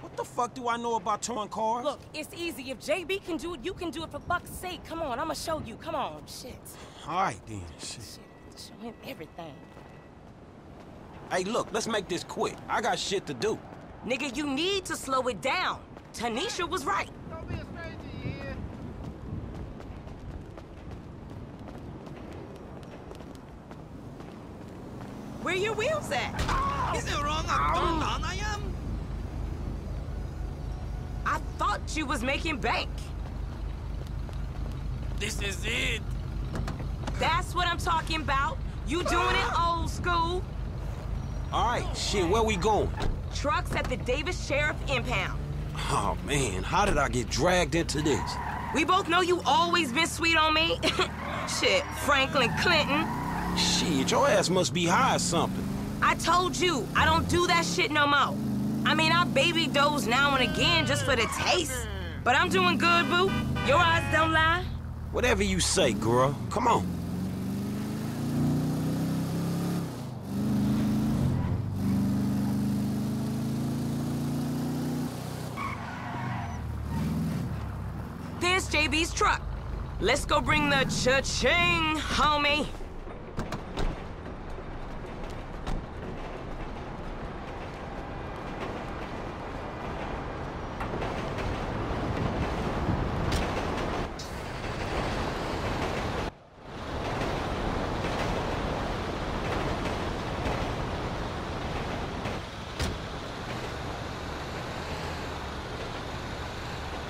What the fuck do I know about towing cars? Look, it's easy. If JB can do it, you can do it for fuck's sake. Come on, I'ma show you. Come on, shit. All right, then. Shit. Shit, show him everything. Hey, look, let's make this quick. I got shit to do. Nigga, you need to slow it down. Tanisha was right. Don't be a stranger, you? Where your wheels at? Is it wrong? I'm done, I am. I thought you was making bank. This is it. That's what I'm talking about. You doing it old school. All right, shit, where we going? Trucks at the Davis Sheriff Impound. Oh, man, how did I get dragged into this? We both know you always been sweet on me. Shit, Franklin Clinton. Shit, your ass must be high or something. I told you, I don't do that shit no more. I mean, I baby doze now and again just for the taste. But I'm doing good, boo. Your eyes don't lie. Whatever you say, girl. Come on. There's JB's truck. Let's go bring the cha-ching, homie.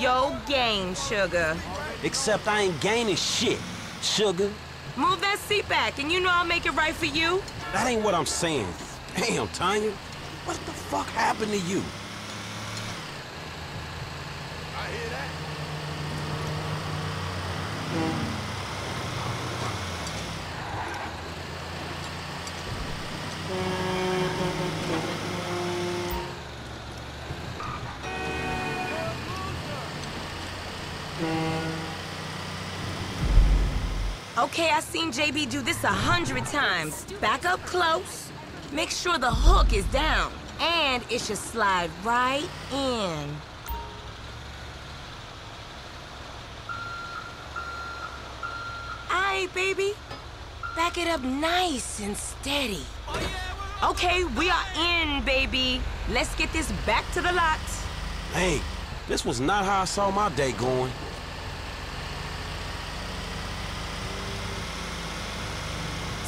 yo gain, sugar. Except I ain't gaining shit, sugar. Move that seat back, and you know I'll make it right for you. That ain't what I'm saying. Damn, Tonya. What the fuck happened to you? I hear that. Okay, I've seen JB do this a hundred times. Back up close. Make sure the hook is down. And it should slide right in. Aight, baby. Back it up nice and steady. Okay, we are in, baby. Let's get this back to the lot. Hey, this was not how I saw my day going.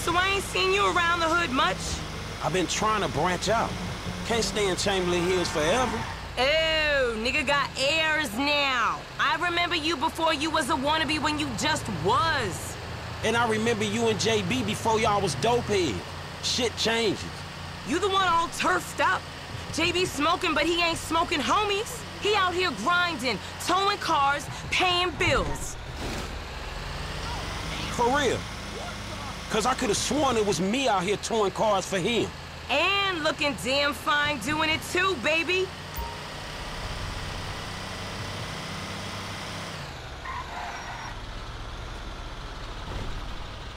So I ain't seen you around the hood much? I've been trying to branch out. Can't stay in Chamberlain Hills forever. Oh, nigga got airs now. I remember you before you was a wannabe when you just was. And I remember you and JB before y'all was dopehead. Shit changes. You the one all turfed up. JB smoking, but he ain't smoking homies. He out here grinding, towing cars, paying bills. For real. Cause I could have sworn it was me out here towing cars for him. And looking damn fine doing it too, baby.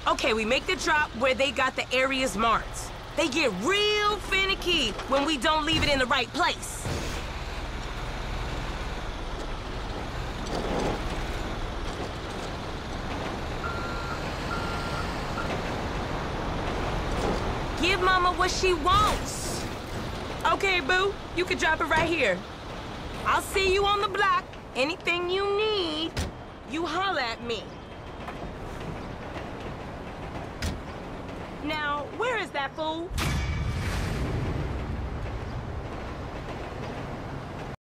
Okay, we make the drop where they got the areas marked. They get real finicky when we don't leave it in the right place. give Mama what she wants. Okay, Boo, you can drop it right here. I'll see you on the block. Anything you need, you holler at me. Now, where is that fool?